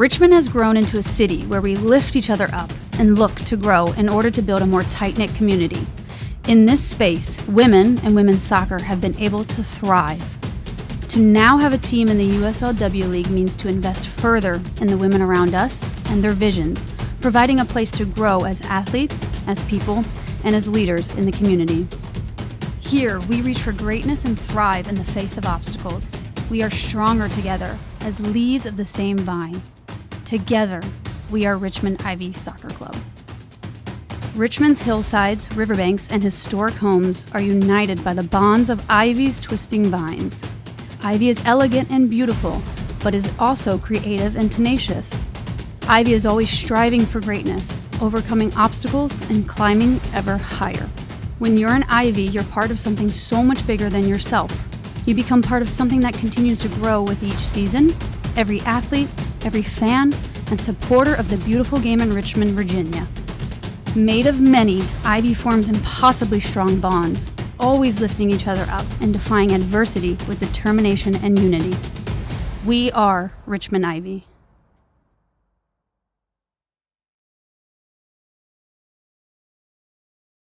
Richmond has grown into a city where we lift each other up and look to grow in order to build a more tight knit community. In this space, women and women's soccer have been able to thrive. To now have a team in the USLW League means to invest further in the women around us and their visions, providing a place to grow as athletes, as people, and as leaders in the community. Here, we reach for greatness and thrive in the face of obstacles. We are stronger together as leaves of the same vine. Together, we are Richmond Ivy Soccer Club. Richmond's hillsides, riverbanks, and historic homes are united by the bonds of Ivy's twisting vines. Ivy is elegant and beautiful, but is also creative and tenacious. Ivy is always striving for greatness, overcoming obstacles, and climbing ever higher. When you're an Ivy, you're part of something so much bigger than yourself. You become part of something that continues to grow with each season, every athlete, every fan, and supporter of the beautiful game in Richmond, Virginia. Made of many, Ivy forms impossibly strong bonds, always lifting each other up and defying adversity with determination and unity. We are Richmond Ivy.